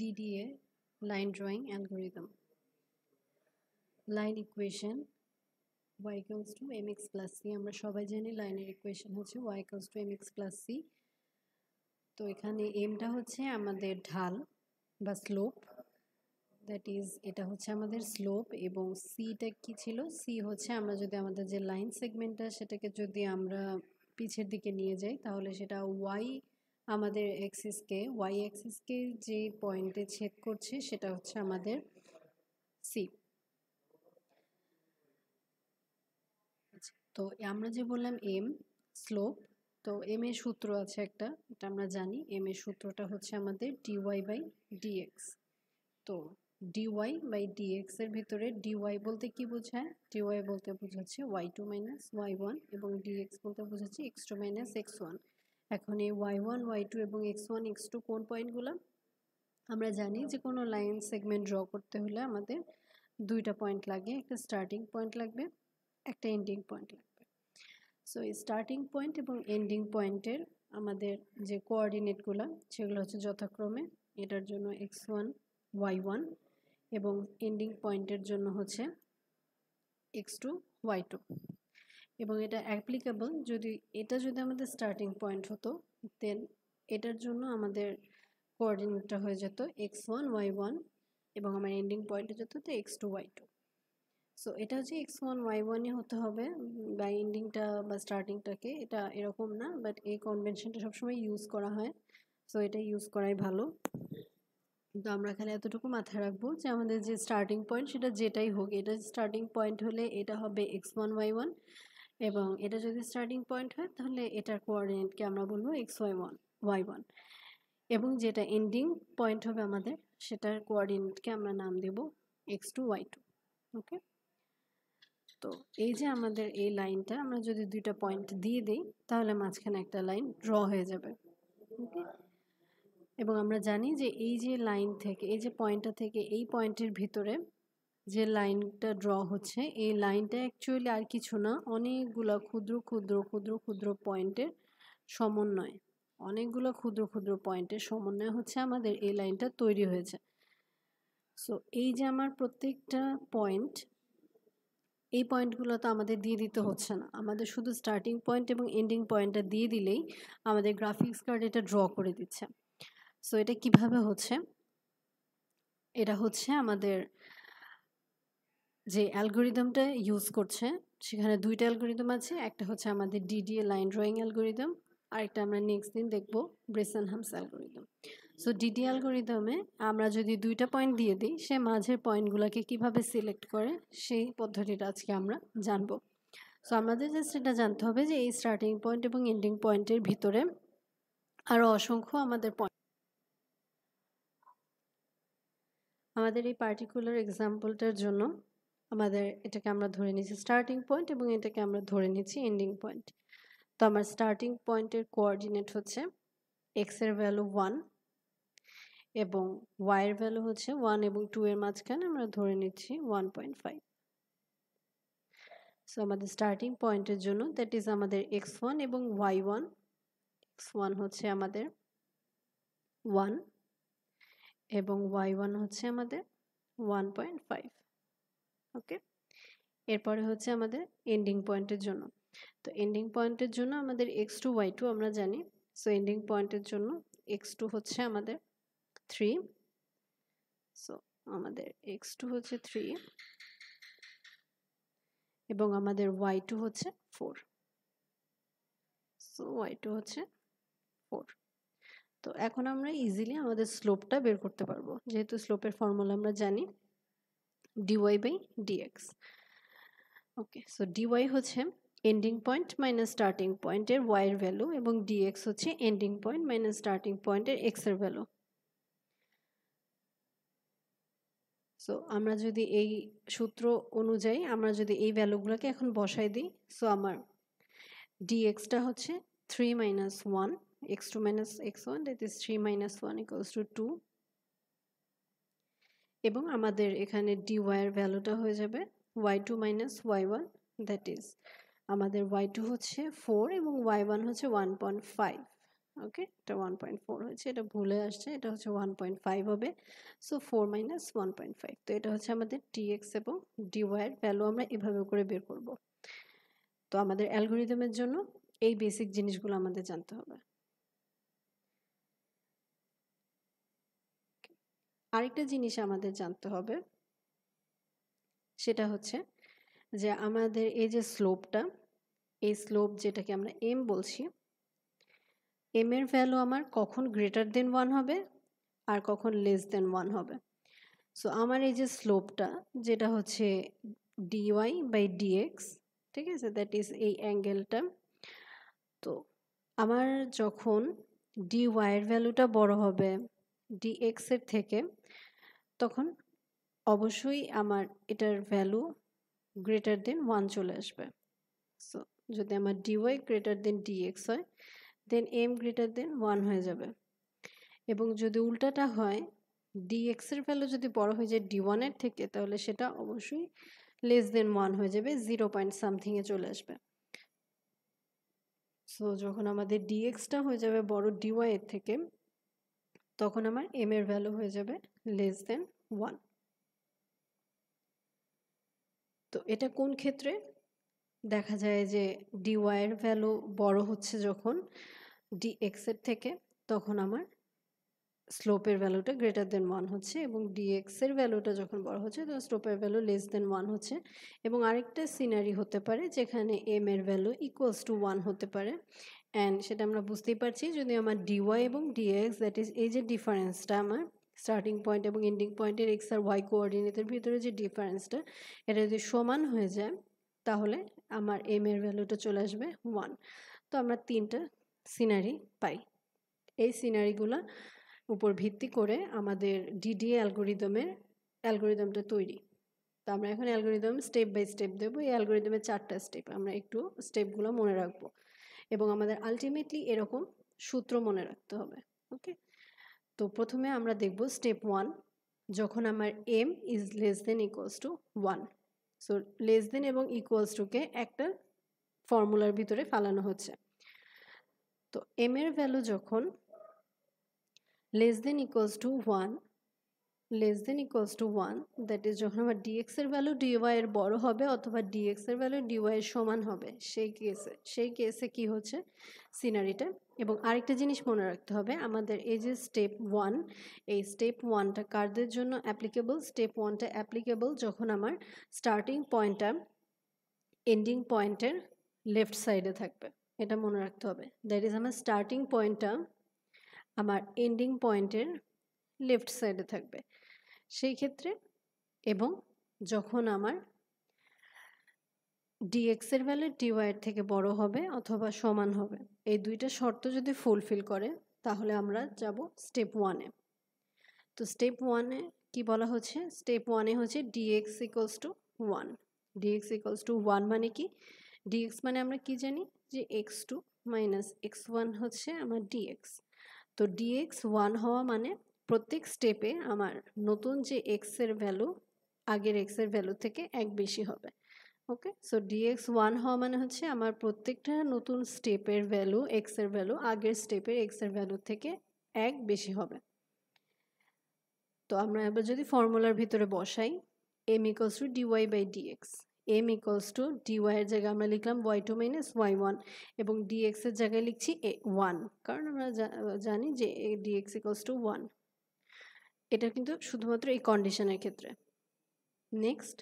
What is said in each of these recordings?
DDA line drawing algorithm. Line equation, y equals to mx plus c. আমরা সবাই জানি লাইনের ইকুয়েশন হচ্ছে y equals to mx plus c. তো এখানে এমটা হচ্ছে আমাদের ঢাল বা স্লোপ দ্যাট ইজ এটা হচ্ছে আমাদের স্লোপ এবং সিটা কি ছিল? সি হচ্ছে আমরা যদি আমাদের যে লাইন সেগমেন্টটা সেটাকে যদি আমরা পিছের দিকে নিয়ে যাই, তাহলে সেটা ওয়াই আমাদের এক্সিসকে ওয়াই এক্সিসকে যে পয়েন্টে ছেদ করছে সেটা হচ্ছে আমাদের সি তো আমরা যে বললাম এম স্লোপ তো এম এর সূত্র আছে একটা, এটা আমরা জানি এম এর সূত্রটা হচ্ছে আমাদের ডিওয়াই বাই ডিএক্স তো ডিওয়াই বাই ডিএক্স এর ভিতরে ডিওয়াই বলতে কি বোঝায়? ডিওয়াই বলতে বোঝাচ্ছে y two minus y one এবং ডিএক্স বলতে বোঝাচ্ছে x two minus x one এখন এই ওয়াই ওয়ান ওয়াই টু এবং এক্স ওয়ান এক্স টু কোন পয়েন্টগুলো আমরা জানি যে কোনো লাইন সেগমেন্ট ড্র করতে হলে আমাদের দুইটা পয়েন্ট লাগে, একটা স্টার্টিং পয়েন্ট লাগবে, একটা এন্ডিং পয়েন্ট লাগবে। সো এই স্টার্টিং পয়েন্ট এবং এন্ডিং পয়েন্টের আমাদের যে কোঅর্ডিনেটগুলো সেগুলো হচ্ছে যথাক্রমে এটার জন্য এক্স ওয়ান ওয়াই ওয়ান এবং এন্ডিং পয়েন্টের জন্য হচ্ছে এক্স টু ওয়াই টু এবং এটা অ্যাপ্লিকেবল যদি, এটা যদি আমাদের স্টার্টিং পয়েন্ট হতো দেন এটার জন্য আমাদের কোঅর্ডিনেটটা হয়ে যেত এক্স ওয়ান ওয়াই ওয়ান এবং আমার এন্ডিং পয়েন্টে যেত তো x two y two so এটা হচ্ছে এক্স ওয়ান ওয়াই ওয়ানই হতে হবে, বা এন্ডিংটা বা স্টার্টিংটাকে এটা এরকম না বাট এই কনভেনশনটা সবসময় ইউজ করা হয় সো এটা ইউজ করাই ভালো। কিন্তু আমরা খালি এতটুকু মাথায় রাখব যে আমাদের যে স্টার্টিং পয়েন্ট সেটা যেটাই হোক, এটা স্টার্টিং পয়েন্ট হলে এটা হবে এক্স ওয়ান ওয়াই ওয়ান এবং এটা যদি স্টার্টিং পয়েন্ট হয়, তাহলে এটার কোঅর্ডিনেটকে আমরা বলব x y one y one এবং যেটা এন্ডিং পয়েন্ট হবে আমাদের, সেটার কোঅর্ডিনেটকে আমরা নাম দেব x two y two okay তো এই যে আমাদের এই লাইনটা, আমরা যদি দুইটা পয়েন্ট দিয়ে দিই, তাহলে মাঝখানে একটা লাইন ড্র হয়ে যাবে ওকে এবং আমরা জানি যে এই যে লাইন থেকে, এই যে পয়েন্টটা থেকে, এই পয়েন্টের ভিতরে যে লাইনটা ড্র হচ্ছে, এই লাইনটা অ্যাকচুয়ালি আর কিছু না, অনেকগুলো ক্ষুদ্র ক্ষুদ্র ক্ষুদ্র ক্ষুদ্র পয়েন্টের সমন্বয়। অনেকগুলো ক্ষুদ্র ক্ষুদ্র পয়েন্টের সমন্বয় হচ্ছে আমাদের এই লাইনটা তৈরি হয়েছে। সো এই যে আমার প্রত্যেকটা পয়েন্ট, এই পয়েন্টগুলো তো আমাদের দিয়ে দিতে হচ্ছে না। আমাদের শুধু স্টার্টিং পয়েন্ট এবং এন্ডিং পয়েন্টটা দিয়ে দিলেই আমাদের গ্রাফিক্স কার্ড এটা ড্র করে দিচ্ছে। সো এটা কীভাবে হচ্ছে? এটা হচ্ছে আমাদের যে অ্যালগোরিদমটা ইউজ করছে, সেখানে দুইটা অ্যালগোরিদম আছে, একটা হচ্ছে আমাদের ডিডিএ লাইন ড্রয়িং অ্যালগোরিদম, আরেকটা আমরা নেক্সট দিন দেখব Bresenham's algorithm. So DD অ্যালগোরিদমে আমরা যদি দুইটা পয়েন্ট দিয়ে দিই, সে মাঝের পয়েন্টগুলোকে কীভাবে সিলেক্ট করে, সেই পদ্ধতিটা আজকে আমরা জানব। সো আমাদের জাস্ট এটা জানতে হবে যে এই স্টার্টিং পয়েন্ট এবং এন্ডিং পয়েন্টের ভিতরে আরও অসংখ্য আমাদের পয়েন্ট আমাদের এই পার্টিকুলার এক্সাম্পলটার জন্য আমাদের এটাকে আমরা ধরে নিয়েছি স্টার্টিং পয়েন্ট এবং এটাকে আমরা ধরে নিচ্ছি এন্ডিং পয়েন্ট তো আমার স্টার্টিং পয়েন্টের কোঅর্ডিনেট হচ্ছে এক্সের ভ্যালু ওয়ান এবং ওয়াই এর ভ্যালু হচ্ছে ওয়ান এবং টু এর মাঝখানে আমরা ধরে নিচ্ছি ওয়ান পয়েন্ট ফাইভ সো আমাদের স্টার্টিং পয়েন্টের জন্য দ্যাট ইজ আমাদের এক্স ওয়ান এবং ওয়াই ওয়ান এক্স ওয়ান হচ্ছে আমাদের ওয়ান এবং ওয়াই ওয়ান হচ্ছে আমাদের ওয়ান পয়েন্ট ফাইভ ওকে? এরপরে হচ্ছে আমাদের এন্ডিং পয়েন্টের জন্য। তো এন্ডিং পয়েন্টের জন্য আমাদের এক্স টু ওয়াই টু আমরা জানি। সো এন্ডিং পয়েন্টের জন্য এক্স টু হচ্ছে আমাদের থ্রি সো আমাদের এক্স টু হচ্ছে থ্রি এবং আমাদের ওয়াই টু হচ্ছে ফোর সো ওয়াই টু হচ্ছে ফোর তো এখন আমরা ইজিলি আমাদের স্লোপটা বের করতে পারব। যেহেতু স্লোপের ফর্মুলা আমরা জানি dy by dx okay so dy হচ্ছে এন্ডিং পয়েন্ট মাইনাস স্টার্টিং পয়েন্টের ওয়াইয়ের ভ্যালু এবং ডিএক্স হচ্ছে এন্ডিং পয়েন্ট মাইনাস স্টার্টিং পয়েন্টের এক্সের ভ্যালু সো আমরা যদি এই সূত্র অনুযায়ী আমরা যদি এই ভ্যালুগুলোকে এখন বসাই দিই সো আমার ডিএক্সটা হচ্ছে three minus one x two minus x one that is three minus one equals to two এবং আমাদের এখানে ডি ওয়াইয়ের ভ্যালুটা হয়ে যাবে y two minus y one that is আমাদের ওয়াই টু হচ্ছে ফোর এবং ওয়াই ওয়ান হচ্ছে ওয়ান পয়েন্ট ফাইভ ওকে এটা ওয়ান পয়েন্ট ফোর হয়েছে, এটা ভুলে আসছে, এটা হচ্ছে ওয়ান পয়েন্ট ফাইভ হবে so four minus one point five তো এটা হচ্ছে আমাদের টি এক্স এবং ডি ওয়াইয়ের ভ্যালু আমরা এভাবে করে বের করব। তো আমাদের অ্যালগোরিদমের জন্য এই বেসিক জিনিসগুলো আমাদের জানতে হবে। আরেকটা জিনিস আমাদের জানতে হবে। সেটা হচ্ছে যে আমাদের এই যে স্লোপটা, এই স্লোপ যেটাকে আমরা এম বলছি এম এর ভ্যালু আমার কখন গ্রেটার দেন ওয়ান হবে আর কখন লেস দেন ওয়ান হবে। সো আমার এই যে স্লোপটা, যেটা হচ্ছে ডিওয়াই বাই ডিএক্স ঠিক আছে? দ্যাট ইজ এই অ্যাঙ্গেলটা তো, আমার যখন ডিওয়াইয়ের ভ্যালুটা বড় হবে ডিএক্স এর থেকে, তখন অবশ্যই আমার এটার ভ্যালু গ্রেটার দেন ওয়ান চলে আসবে। সো যদি আমার ডিওয়াই গ্রেটার দেন ডিএক্স হয় then m greater than one হয়ে যাবে। এবং যদি উল্টাটা হয় ডিএক্স এর ভ্যালু যদি বড় হয়ে যায় ডি ওয়ানের থেকে, তাহলে সেটা অবশ্যই লেস দেন ওয়ান হয়ে যাবে জিরো পয়েন্ট সামথিংয়ে চলে আসবে। সো যখন আমাদের ডিএক্সটা হয়ে যাবে বড় ডিওয়াই এর থেকে তখন আমার এম এর ভ্যালু হয়ে যাবে লেস দেন ওয়ান তো এটা কোন ক্ষেত্রে? দেখা যায় যে ডি ওয়াইয়ের ভ্যালু বড় হচ্ছে যখন ডি এক্সের থেকে, তখন আমার স্লোপের ভ্যালুটা গ্রেটার দেন ওয়ান হচ্ছে এবং ডি ডিএক্সের ভ্যালুটা যখন বড় হচ্ছে, তখন স্লোপের ভ্যালু লেস দেন ওয়ান হচ্ছে এবং আরেকটা সিনারি হতে পারে যেখানে এম এর ভ্যালু ইকুয়ালস টু ওয়ান হতে পারে। অ্যান্ড সেটা আমরা বুঝতেই পারছি যদি আমার ডিওয়াই এবং ডিএক্স দ্যাট ইজ এই যে ডিফারেন্সটা আমার স্টার্টিং পয়েন্ট এবং এন্ডিং পয়েন্টের এক্স আর ওয়াই কোঅর্ডিনেটের ভিতরে যে ডিফারেন্সটা এটা যদি সমান হয়ে যায়, তাহলে আমার এম এর ভ্যালুটা চলে আসবে ওয়ান তো আমরা তিনটা সিনারি পাই। এই সিনারিগুলো উপর ভিত্তি করে আমাদের ডিডিএ অ্যালগোরিদমের অ্যালগোরিদমটা তৈরি। তো আমরা এখন অ্যালগোরিদম স্টেপ বাই স্টেপ দেবো। এই অ্যালগোরিদমের চারটা স্টেপ আমরা একটু স্টেপগুলো মনে রাখব। এবং আমাদের আলটিমেটলি এরকম সূত্র মনে রাখতে হবে ওকে তো প্রথমে আমরা দেখব স্টেপ ওয়ান যখন আমার m is less than equals to one so less than এবং ইকুয়ালস টুকে একটা ফর্মুলার ভিতরে ফালানো হচ্ছে। তো এম এর ভ্যালু যখন less than equals to one less than equals to one that is যখন আমার ডিএক্স এর ভ্যালু ডিওয়াই এর বড় হবে অথবা ডিএক্স এর ভ্যালু ডিওয়াই এর সমান হবে, সেই কেসে সেই কেসে কি হচ্ছে? সিনারিটা এবং আরেকটা জিনিস মনে রাখতে হবে, আমাদের এই যে স্টেপ ওয়ান এই স্টেপ ওয়ানটা কারদের জন্য অ্যাপ্লিকেবল স্টেপ ওয়ানটা অ্যাপ্লিকেবল যখন আমার স্টার্টিং পয়েন্টটা এন্ডিং পয়েন্টের লেফট সাইডে থাকবে। এটা মনে রাখতে হবে। দ্যাট ইজ আমার স্টার্টিং পয়েন্টটা আমার এন্ডিং পয়েন্টের লেফট সাইডে থাকবে। সেই ক্ষেত্রে এবং যখন আমার ডিএক্স এর ভ্যালু ডিওয়াইয়ের থেকে বড় হবে অথবা সমান হবে, এই দুইটা শর্ত যদি ফুলফিল করে, তাহলে আমরা যাব স্টেপ ওয়ানে তো স্টেপ ওয়ানে কি বলা হচ্ছে? স্টেপ ওয়ানে হচ্ছে dx equals to one dx equals to one মানে কি? ডিএক্স মানে আমরা কি জানি? যে x two minus x one হচ্ছে আমার ডিএক্স তো ডিএক্স ওয়ান হওয়া মানে প্রত্যেক স্টেপে আমার নতুন যে এক্সের ভ্যালু আগের এক্সের ভ্যালু থেকে এক বেশি হবে ওকে সো ডিএক্স ওয়ান হওয়া মানে হচ্ছে আমার প্রত্যেকটা নতুন স্টেপের ভ্যালু এক্সের ভ্যালু আগের স্টেপের এক্সের ভ্যালু থেকে এক বেশি হবে। তো আমরা এবার যদি ফর্মুলার ভিতরে বসাই m equals to dy by dx m equals to dy এর জায়গায় আমরা লিখলাম y two minus y one এবং ডিএক্স এর জায়গায় লিখছি এ ওয়ান কারণ আমরা জানি যে ডিএক্স ইকলস টু ওয়ান এটা কিন্তু শুধুমাত্র এই কন্ডিশনের ক্ষেত্রে। নেক্সট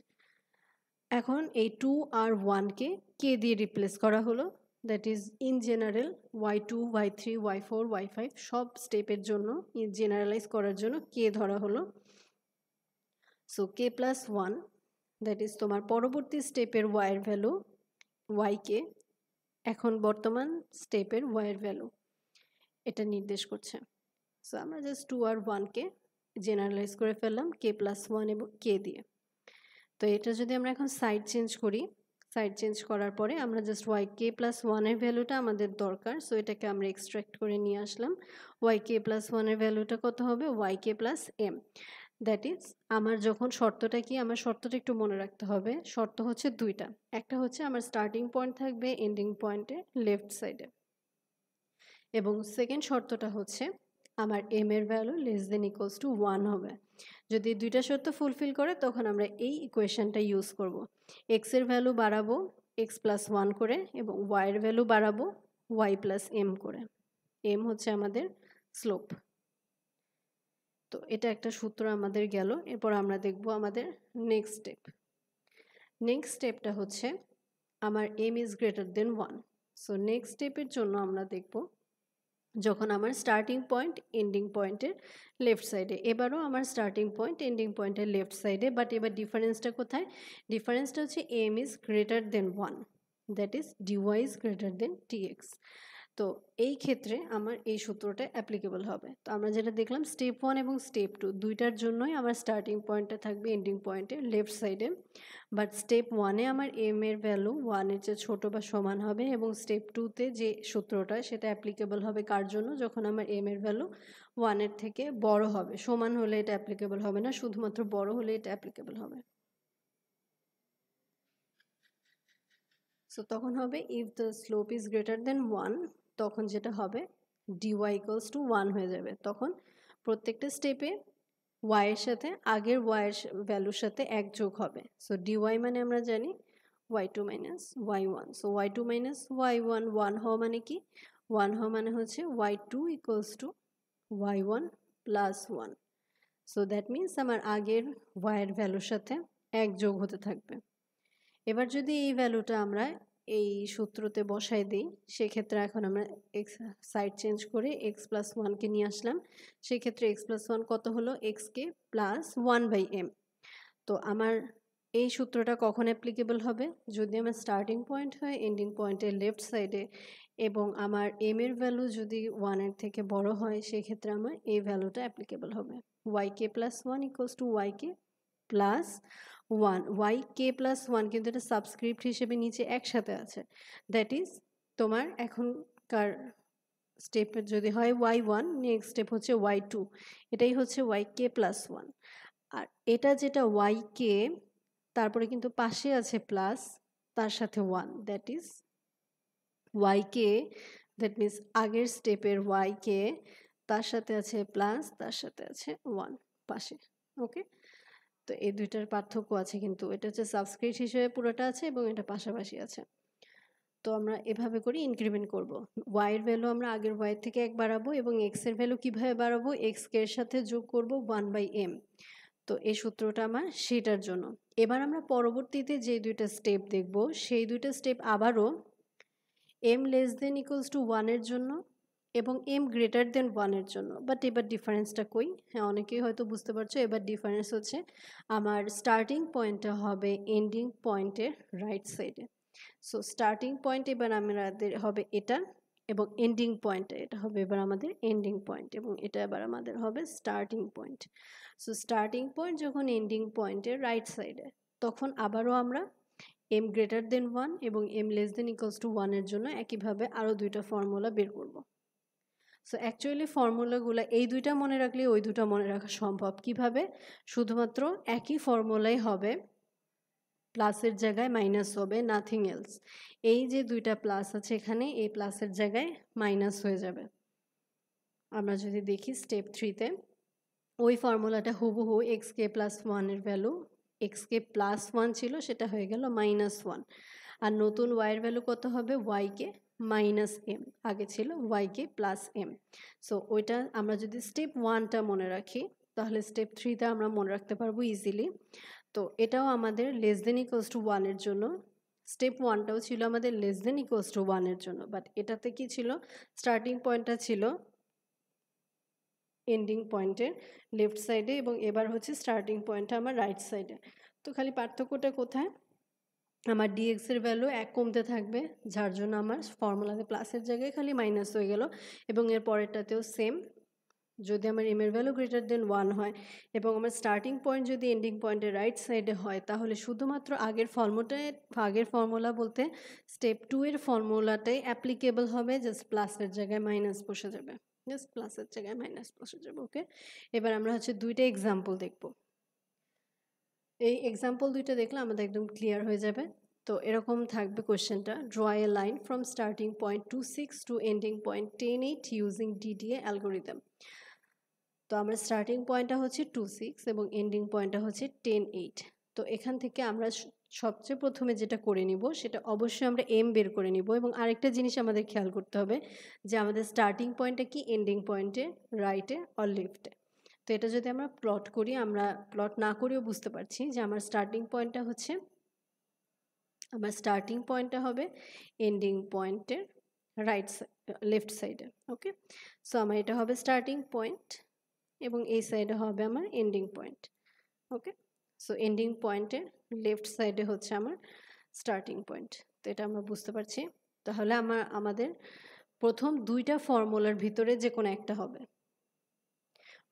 এখন এই টু আর ওয়ানকে কে দিয়ে রিপ্লেস করা হলো? That is in general y two y three y four y five সব স্টেপের জন্য জেনারেলাইজ করার জন্য কে ধরা হলো? So k plus one that is তোমার পরবর্তী স্টেপের ওয়াইয়ের ভ্যালু ওয়াইকে এখন বর্তমান স্টেপের ওয়াইয়ের ভ্যালু এটা নির্দেশ করছে। সো আমরা জাস্ট টু আর ওয়ানকে জেনারেলাইজ করে ফেললাম কে প্লাস ওয়ান এবং কে দিয়ে। তো এটা যদি আমরা এখন সাইড চেঞ্জ করি সাইড চেঞ্জ করার পরে আমরা জাস্ট ওয়াই কে প্লাস ওয়ানের ভ্যালুটা আমাদের দরকার সো এটাকে আমরা এক্সট্রাক্ট করে নিয়ে আসলাম। ওয়াই কে প্লাস ওয়ানের ভ্যালুটা কত হবে? Y k plus m that is আমার যখন শর্তটা কি? আমার শর্তটা একটু মনে রাখতে হবে। শর্ত হচ্ছে দুইটা। একটা হচ্ছে আমার স্টার্টিং পয়েন্ট থাকবে এন্ডিং পয়েন্টে লেফট সাইডে এবং সেকেন্ড শর্তটা হচ্ছে আমার এম এর value less than equals to one হবে। যদি দুইটা শর্ত ফুলফিল করে, তখন আমরা এই ইকুয়েশনটা ইউজ করব। এক্সের ভ্যালু বাড়াবো এক্স প্লাস ওয়ান করে এবং ওয়াইয়ের ভ্যালু বাড়াবো ওয়াই প্লাস এম করে। এম হচ্ছে আমাদের স্লোপ তো এটা একটা সূত্র আমাদের গেল, এরপর আমরা দেখব আমাদের নেক্সট স্টেপ নেক্সট স্টেপটা হচ্ছে, আমার m is greater than one so next স্টেপের জন্য আমরা দেখব যখন আমার স্টার্টিং পয়েন্ট এন্ডিং পয়েন্টের লেফট সাইডে এবারও আমার স্টার্টিং পয়েন্ট এন্ডিং পয়েন্টের লেফট সাইডে বাট এবার ডিফারেন্সটা কোথায়? ডিফারেন্সটা হচ্ছে m is greater than one that is dy is greater than dx তো এই ক্ষেত্রে আমার এই সূত্রটা অ্যাপ্লিকেবল হবে। তো আমরা যেটা দেখলাম স্টেপ ওয়ান এবং স্টেপ টু দুইটার জন্যই আমার স্টার্টিং পয়েন্টটা থাকবে এন্ডিং পয়েন্টে লেফট সাইডে বাট স্টেপ ওয়ানে আমার এম এর ভ্যালু ওয়ানের চেয়ে ছোটো বা সমান হবে এবং স্টেপ টুতে যে সূত্রটা সেটা অ্যাপ্লিকেবল হবে কার জন্য? যখন আমার এম এর ভ্যালু ওয়ানের থেকে বড় হবে। সমান হলে এটা অ্যাপ্লিকেবল হবে না, শুধুমাত্র বড় হলে এটা অ্যাপ্লিকেবল হবে। সো তখন হবে if the slope is greater than one তখন যেটা হবে ডিওয়াই ইকলস টু ওয়ান হয়ে যাবে। তখন প্রত্যেকটা স্টেপে ওয়াইয়ের সাথে আগের ওয়াইয়ের ভ্যালুর সাথে এক যোগ হবে। সো ডিওয়াই মানে আমরা জানি y two minus y one so y two minus y one one হওয়া মানে কি? ওয়ান হওয়া মানে হচ্ছে y two equals to y one plus one so that means আমার আগের ওয়াইয়ের ভ্যালুর সাথে এক যোগ হতে থাকবে। এবার যদি এই ভ্যালুটা আমরা এই সূত্রতে বসাই দিই। সেক্ষেত্রে এখন আমরা এক্স সাইড চেঞ্জ করে এক্স প্লাস ওয়ানকে নিয়ে আসলাম। সেক্ষেত্রে এক্স প্লাস ওয়ান কত হলো? এক্সকে প্লাস ওয়ান বাই এম তো আমার এই সূত্রটা কখন অ্যাপ্লিকেবল হবে? যদি আমার স্টার্টিং পয়েন্ট হয় এন্ডিং পয়েন্টের লেফট সাইডে এবং আমার এম এর ভ্যালু যদি ওয়ানের থেকে বড় হয়, সেক্ষেত্রে আমার এই ভ্যালুটা অ্যাপ্লিকেবল হবে। Y k plus one equals to y k plus one, y, k plus one কিন্তু এটা সাবস্ক্রিপ্ট হিসেবে নিচে একসাথে আছে। দ্যাট ইজ তোমার এখনকার স্টেপ যদি হয় ওয়াই ওয়ান নেক্সট স্টেপ হচ্ছে ওয়াই টু। এটাই হচ্ছে ওয়াই কে প্লাস ওয়ান। আর এটা যেটা ওয়াই কে, তারপরে কিন্তু পাশে আছে প্লাস, তার সাথে one. That is y k that means আগের স্টেপের ওয়াই কে, তার সাথে আছে প্লাস, তার সাথে আছে ওয়ান পাশে। ওকে তো এই দুইটার পার্থক্য আছে কিন্তু। এটা হচ্ছে সাবস্ক্রিপ্ট হিসেবে পুরোটা আছে এবং এটা পাশাপাশি আছে। তো আমরা এভাবে করে ইনক্রিমেন্ট করব। ওয়াইয়ের ভ্যালু আমরা আগের ওয়াইয়ের থেকে এক বাড়াবো এবং এক্সের ভ্যালু কীভাবে বাড়াবো? এক্সের সাথে যোগ করব ওয়ান বাই এম তো এই সূত্রটা আমার সেটার জন্য। এবার আমরা পরবর্তীতে যে দুইটা স্টেপ দেখব, সেই দুইটা স্টেপ আবারও m less than equals to ওয়ানের জন্য এবং এম গ্রেটার দেন ওয়ানের জন্য। বাট এবার ডিফারেন্সটা কই? হ্যাঁ অনেকেই হয়তো বুঝতে পারছ, এবার ডিফারেন্স হচ্ছে আমার স্টার্টিং পয়েন্টটা হবে এন্ডিং পয়েন্টের রাইট সাইডে সো স্টার্টিং পয়েন্ট এবার আমাদের হবে এটা এবং এন্ডিং পয়েন্ট এটা হবে এবার আমাদের এন্ডিং পয়েন্ট এবং এটা এবার আমাদের হবে starting point so starting point যখন এন্ডিং পয়েন্টের রাইট সাইডে তখন আবারও আমরা এম গ্রেটার দেন ওয়ান এবং m less than equals to ওয়ানের জন্য একইভাবে আরও দুইটা ফর্মুলা বের করব। সো অ্যাকচুয়ালি ফর্মুলাগুলো এই দুইটা মনে রাখলে ওই দুটা মনে রাখা সম্ভব। কীভাবে? শুধুমাত্র একই ফর্মুলাই হবে প্লাসের জায়গায় মাইনাস হবে নাথিং এলস এই যে দুইটা প্লাস আছে এখানে, এই প্লাসের জায়গায় মাইনাস হয়ে যাবে। আমরা যদি দেখি স্টেপ থ্রিতে ওই ফর্মুলাটা হুবহু এক্স কে প্লাস ওয়ানের value x k plus one ছিল, সেটা হয়ে গেল মাইনাস ওয়ান আর নতুন ওয়াইয়ের ভ্যালু কত হবে? ওয়াইকে মাইনাস এম আগে ছিল ওয়াইকে প্লাস এম সো ওইটা আমরা যদি স্টেপ ওয়ানটা মনে রাখি, তাহলে স্টেপ থ্রিতে আমরা মনে রাখতে পারব ইজিলি তো এটাও আমাদের লেস দেন ইকোয়ালস টু ওয়ানের জন্য স্টেপ ওয়ানটাও ছিল আমাদের লেস দেন ইকোয়ালস টু ওয়ানের জন্য। বাট এটাতে কি ছিল? স্টার্টিং পয়েন্টটা ছিল এন্ডিং পয়েন্টের লেফট সাইডে এবং এবার হচ্ছে স্টার্টিং পয়েন্টটা আমার রাইট সাইডে তো খালি পার্থক্যটা কোথায়? আমার ডিএক্সের ভ্যালু এক কমতে থাকবে, যার জন্য আমার ফর্মুলাতে প্লাসের জায়গায় খালি মাইনাস হয়ে গেল। এবং এর পরেরটাতেও সেম যদি আমার এম এর ভ্যালু গ্রেটার দেন ওয়ান হয় এবং আমার স্টার্টিং পয়েন্ট যদি এন্ডিং পয়েন্টের রাইট সাইডে হয়, তাহলে শুধুমাত্র আগের ফর্মুলাটায় আগের ফর্মুলা বলতে স্টেপ টু এর ফর্মুলাটাই অ্যাপ্লিকেবল হবে জাস্ট প্লাসের জায়গায় মাইনাস বসে যাবে। জাস্ট প্লাসের জায়গায় মাইনাস বসে যাবে ওকে এবার আমরা হচ্ছে দুইটা এক্সাম্পল দেখব। এই এক্সাম্পল দুইটা দেখলে আমাদের একদম ক্লিয়ার হয়ে যাবে। তো এরকম থাকবে কোয়েশ্চেনটা draw a line from starting point two six to ending point ten eight using DDA algorithm তো আমরা স্টার্টিং পয়েন্টটা হচ্ছে টু সিক্স এবং এন্ডিং পয়েন্টটা হচ্ছে টেন এইট তো এখান থেকে আমরা সবচেয়ে প্রথমে যেটা করে নিব, সেটা অবশ্যই আমরা এম বের করে নিব এবং আরেকটা জিনিস আমাদের খেয়াল করতে হবে যে আমাদের স্টার্টিং পয়েন্টটা কি এন্ডিং পয়েন্টে রাইটে অর লেফটে তো এটা যদি আমরা প্লট করি, আমরা প্লট না করেও বুঝতে পারছি যে আমার স্টার্টিং পয়েন্টটা হচ্ছে, আমার স্টার্টিং পয়েন্টটা হবে এন্ডিং পয়েন্টের রাইট লেফট সাইডে ওকে সো আমার এটা হবে স্টার্টিং পয়েন্ট এবং এই সাইডে হবে আমার ending point okay so ending পয়েন্টের লেফট সাইডে হচ্ছে আমার স্টার্টিং পয়েন্ট তো এটা আমরা বুঝতে পারছি। তাহলে আমার, আমাদের প্রথম দুইটা ফর্মুলার ভিতরে যে কোনো একটা হবে।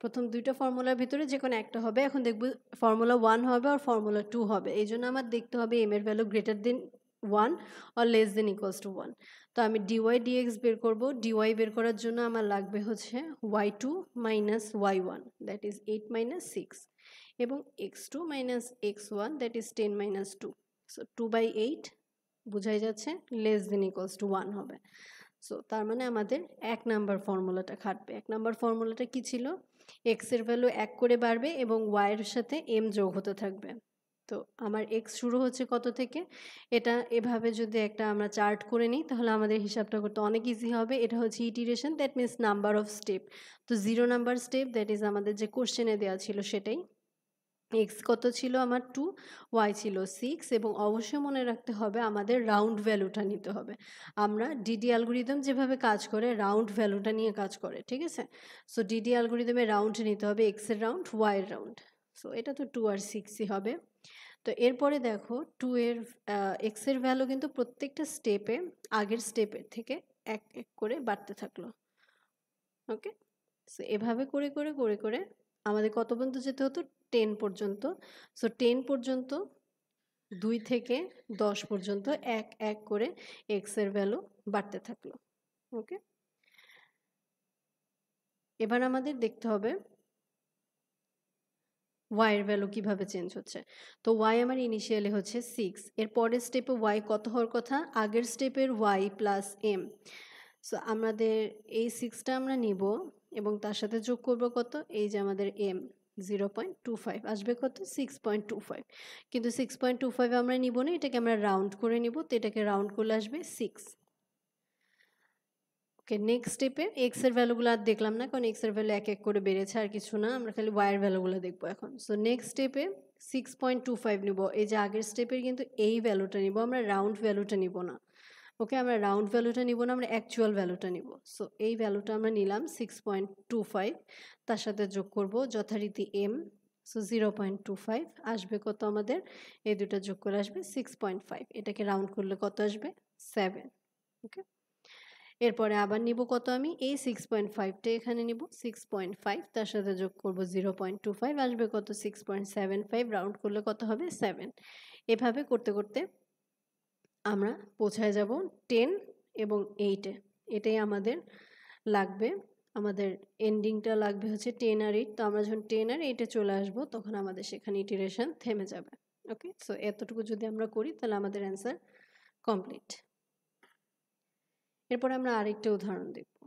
প্রথম দুইটা ফর্মুলার ভিতরে যে কোনো একটা হবে, এখন দেখব ফর্মুলা ওয়ান হবে আর ফর্মুলা টু হবে। এই জন্য আমার দেখতে হবে এম এর value greater than one R less than equals to one তো আমি ডিওয়াই ডিএক্স বের করব। ডিওয়াই বের করার জন্য আমার লাগবে হচ্ছে y two minus y one that is eight minus six এবং x two minus x one that is ten minus two so two by eight বোঝাই যাচ্ছে less than equals to one হবে। সো তার মানে আমাদের এক নাম্বার ফর্মুলাটা খাটবে। এক নাম্বার ফর্মুলাটা কি ছিল? এক্সের ভ্যালু এক করে বাড়বে এবং ওয়াইয়ের সাথে এম যোগ হতে থাকবে। তো আমার এক্স শুরু হচ্ছে কত থেকে? এটা এভাবে যদি একটা আমরা চার্ট করে নিই, তাহলে আমাদের হিসাবটা করতে অনেক ইজি হবে। এটা হচ্ছে iteration that means number of step তো zero number step that is আমাদের যে কোশ্চেনে দেওয়া ছিল সেটাই। এক্স কত ছিল আমার টু ওয়াই ছিল সিক্স এবং অবশ্যই মনে রাখতে হবে আমাদের রাউন্ড ভ্যালুটা নিতে হবে। আমরা ডিডি অ্যালগোরিদম যেভাবে কাজ করে রাউন্ড ভ্যালুটা নিয়ে কাজ করে, ঠিক আছে? সো ডিডি অ্যালগোরিদমে রাউন্ড নিতে হবে এক্সের রাউন্ড ওয়াইয়ের রাউন্ড সো এটা তো টু আর সিক্সই হবে। তো এরপরে দেখো টু এর এক্সের ভ্যালু কিন্তু প্রত্যেকটা স্টেপে আগের স্টেপের থেকে এক এক করে বাড়তে থাকল। ওকে সো এভাবে করে করে করে করে আমাদের কত পর্যন্ত যেতে হতো? টেন পর্যন্ত। সো টেন পর্যন্ত, দুই থেকে দশ পর্যন্ত এক এক করে এক্সের ভ্যালু বাড়তে থাকল ওকে এবার আমাদের দেখতে হবে ওয়াইয়ের ভ্যালু কীভাবে চেঞ্জ হচ্ছে। তো ওয়াই আমার ইনিশিয়ালি হচ্ছে সিক্স এর পরের স্টেপে ওয়াই কত হওয়ার কথা? আগের স্টেপের ওয়াই প্লাস এম সো আমাদের এই সিক্সটা আমরা নিব এবং তার সাথে যোগ করব কত? এই যে আমাদের m zero point two five আসবে কত? সিক্স পয়েন্ট টু ফাইভ কিন্তু সিক্স পয়েন্ট টু ফাইভ আমরা নিব না, এটাকে আমরা রাউন্ড করে নিব, তো এটাকে রাউন্ড করলে আসবে সিক্স ওকে নেক্সট স্টেপে এক্সের ভ্যালুগুলো আর দেখলাম না, কারণ এক্সের ভ্যালু এক এক করে বেড়েছে আর কিছু না, আমরা খালি ওয়াইয়ের ভ্যালুগুলো দেখব এখন। সো নেক্সট স্টেপে সিক্স পয়েন্ট টু ফাইভ নিব। এই যে আগের স্টেপের কিন্তু এই ভ্যালুটা নিব, আমরা রাউন্ড ভ্যালুটা নিব না। ওকে আমরা রাউন্ড ভ্যালুটা নিব না, আমরা অ্যাকচুয়াল ভ্যালুটা নিব। সো এই ভ্যালুটা আমরা নিলাম সিক্স পয়েন্ট টু ফাইভ তার সাথে যোগ করব যথারীতি m so zero point two five আসবে কত আমাদের? এই দুটো যোগ করে আসবে সিক্স পয়েন্ট ফাইভ এটাকে রাউন্ড করলে কত আসবে? সেভেন ওকে এরপরে আবার নিব কত আমি? এই সিক্স পয়েন্ট ফাইভটা এখানে নিব সিক্স পয়েন্ট ফাইভ তার সাথে যোগ করব জিরো পয়েন্ট টু ফাইভ আসবে কত? Six point seven five round করলে কত হবে? সেভেন এভাবে করতে করতে আমরা পৌঁছায় যাব টেন এবং এইটে এটাই আমাদের লাগবে। আমাদের এন্ডিংটা লাগবে হচ্ছে টেন আর এইট তো আমরা যখন টেন আর এইটে চলে আসব, তখন আমাদের সেখানে ইটিরেশন থেমে যাবে। ওকে সো এতটুকু যদি আমরা করি, তাহলে আমাদের অ্যান্সার কমপ্লিট এরপর আমরা আরেকটা উদাহরণ দেখব।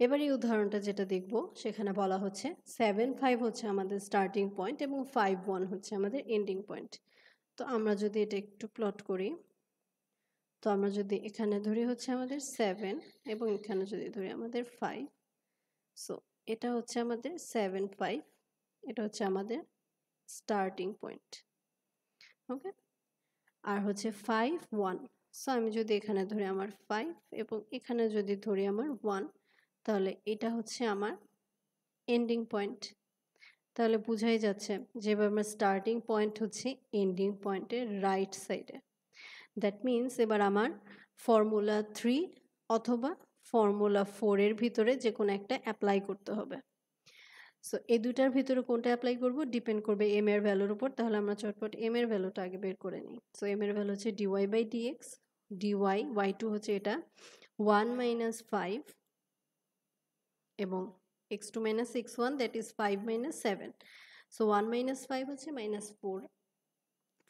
এবার এই উদাহরণটা যেটা দেখব, সেখানে বলা হচ্ছে সেভেন ফাইভ হচ্ছে আমাদের স্টার্টিং পয়েন্ট এবং ফাইভ ওয়ান হচ্ছে আমাদের এন্ডিং পয়েন্ট তো আমরা যদি এটা একটু প্লট করি, তো আমরা যদি এখানে ধরি হচ্ছে আমাদের সেভেন এবং এখানে যদি ধরি আমাদের ফাইভ সো এটা হচ্ছে আমাদের সেভেন ফাইভ এটা হচ্ছে আমাদের স্টার্টিং পয়েন্ট ওকে আর হচ্ছে ফাইভ ওয়ান সো আমি যদি এখানে ধরি আমার ফাইভ এবং এখানে যদি ধরি আমার ওয়ান তাহলে এটা হচ্ছে আমার এন্ডিং পয়েন্ট তাহলে বোঝাই যাচ্ছে যেভাবে আমার স্টার্টিং পয়েন্ট হচ্ছে এন্ডিং পয়েন্টের রাইট সাইডে দ্যাট মিন্স এবার আমার ফর্মুলা থ্রি অথবা ফর্মুলা ফোরের ভিতরে যে কোনো একটা অ্যাপ্লাই করতে হবে। সো এই দুটার ভিতরে কোনটা অ্যাপ্লাই করব? ডিপেন্ড করবে এম এর ভ্যালুর উপর, তাহলে আমরা চটপট এম এর ভ্যালুটা আগে বের করে নিই। সো এম এর ভ্যালু হচ্ছে dy by dx dy y two হচ্ছে এটা। ওয়ান মাইনাস ফাইভ এবং x two minus six one that is five minus seven so one minus five হচ্ছে minus four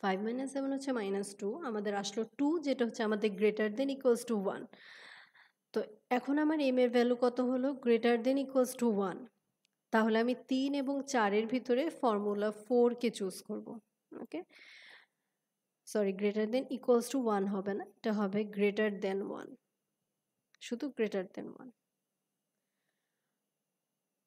five minus seven হচ্ছে minus two আমাদের আসলো two যেটা হচ্ছে আমাদের greater than equals to one তো এখন আমার এম এর ভ্যালু কত হলো? Greater than equals to one তাহলে আমি তিন এবং চারের ভিতরে ফর্মুলা ফোরকে চুজ করব okay sorry greater than equals to one হবে না, এটা হবে গ্রেটার দেন ওয়ান শুধু গ্রেটার দেন ওয়ান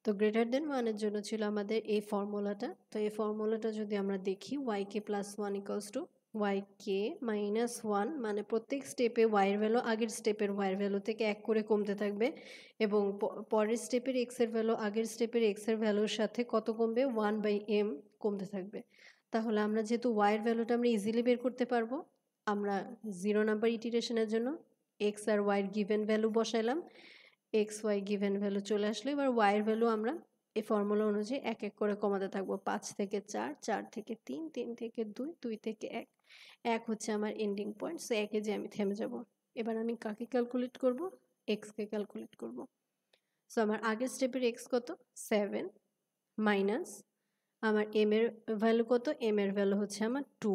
তো গ্রেটার দেন ওয়ানের জন্য ছিল আমাদের এই ফর্মুলাটা তো এই ফর্মুলাটা যদি আমরা দেখি y k plus one equals to y k minus one মানে প্রত্যেক স্টেপে ওয়াইয়ের ভ্যালু আগের স্টেপের ওয়াইয়ের ভ্যালু থেকে এক করে কমতে থাকবে এবং পরের স্টেপের এক্সের ভ্যালু আগের স্টেপের এক্সের ভ্যালুর সাথে কত কমবে? ওয়ান বাই এম কমতে থাকবে। তাহলে আমরা যেহেতু ওয়াইয়ের ভ্যালুটা আমরা ইজিলি বের করতে পারব, আমরা জিরো নাম্বার ইটিরেশনের জন্য এক্স আর ওয়াইয়ের গিভেন ভ্যালু বসাইলাম। এক্স ওয়াই গিভেন ভ্যালু চলে আসলো। এবার ওয়াইয়ের ভ্যালু আমরা এই ফর্মুলা অনুযায়ী এক এক করে কমাতে থাকব। পাঁচ থেকে চার চার থেকে তিন তিন থেকে দুই দুই থেকে এক। এক হচ্ছে আমার এন্ডিং পয়েন্ট সো একে যে আমি থেমে যাব। এবার আমি কাকে ক্যালকুলেট করব? এক্সকে ক্যালকুলেট করব। সো আমার আগের স্টেপের এক্স কত? সেভেন মাইনাস আমার এম এর ভ্যালু কত? এম এর ভ্যালু হচ্ছে আমার টু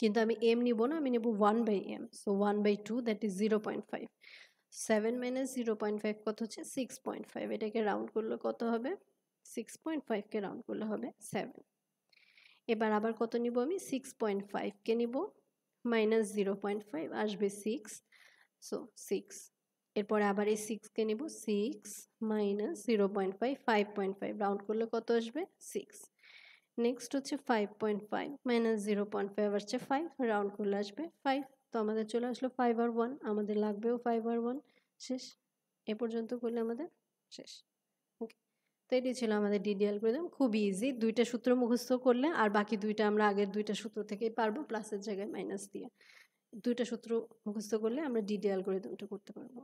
কিন্তু আমি এম নিব না, আমি নেব one by m so one by two that is zero point five seven minus zero point five কত হচ্ছে? সিক্স পয়েন্ট ফাইভ এটাকে রাউন্ড করলে কত হবে? সিক্স পয়েন্ট ফাইভকে রাউন্ড করলে হবে সেভেন এবার আবার কত নিব আমি? সিক্স পয়েন্ট ফাইভকে নিব। মাইনাস জিরো পয়েন্ট ফাইভ আসবে সিক্স সো সিক্স এরপরে আবার এই সিক্সকে নিব। Six minus zero point five five point five round করলে কত আসবে? সিক্স নেক্সট হচ্ছে five point five minus zero point five আসছে ফাইভ রাউন্ড করলে আসবে ফাইভ তো আমাদের চলে আসলো ফাইভ আর ওয়ান আমাদের লাগবেও ফাইভ আর ওয়ান শেষ। এ পর্যন্ত করলে আমাদের শেষ। ওকে তো এটি ছিল আমাদের ডিডিএল দেব খুব ইজি দুইটা সূত্র মুখস্থ করলে আর বাকি দুইটা আমরা আগের দুইটা সূত্র থেকেই পারব প্লাসের জায়গায় মাইনাস দিয়ে। দুইটা সূত্র মুখস্থ করলে আমরা ডিডিএল করে করতে পারব।